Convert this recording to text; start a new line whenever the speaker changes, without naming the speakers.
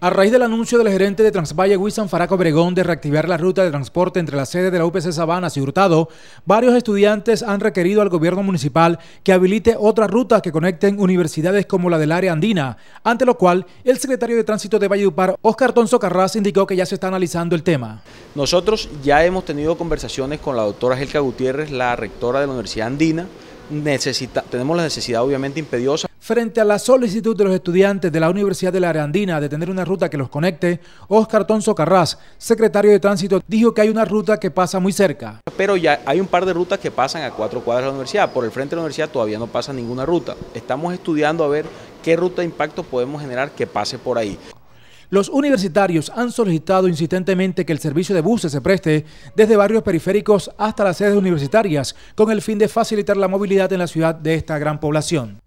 A raíz del anuncio del gerente de Transvalle, Wisan Faraco Obregón, de reactivar la ruta de transporte entre la sede de la UPC Sabanas y Hurtado, varios estudiantes han requerido al gobierno municipal que habilite otras rutas que conecten universidades como la del área andina, ante lo cual el secretario de Tránsito de Valledupar, Oscar Tonso Carras, indicó que ya se está analizando el tema.
Nosotros ya hemos tenido conversaciones con la doctora Gelka Gutiérrez, la rectora de la Universidad Andina, Necesita, tenemos la necesidad obviamente impediosa.
Frente a la solicitud de los estudiantes de la Universidad de la Arandina de tener una ruta que los conecte, Oscar Tonso Carras, secretario de Tránsito, dijo que hay una ruta que pasa muy cerca.
Pero ya hay un par de rutas que pasan a cuatro cuadras de la universidad. Por el frente de la universidad todavía no pasa ninguna ruta. Estamos estudiando a ver qué ruta de impacto podemos generar que pase por ahí.
Los universitarios han solicitado insistentemente que el servicio de buses se preste desde barrios periféricos hasta las sedes universitarias con el fin de facilitar la movilidad en la ciudad de esta gran población.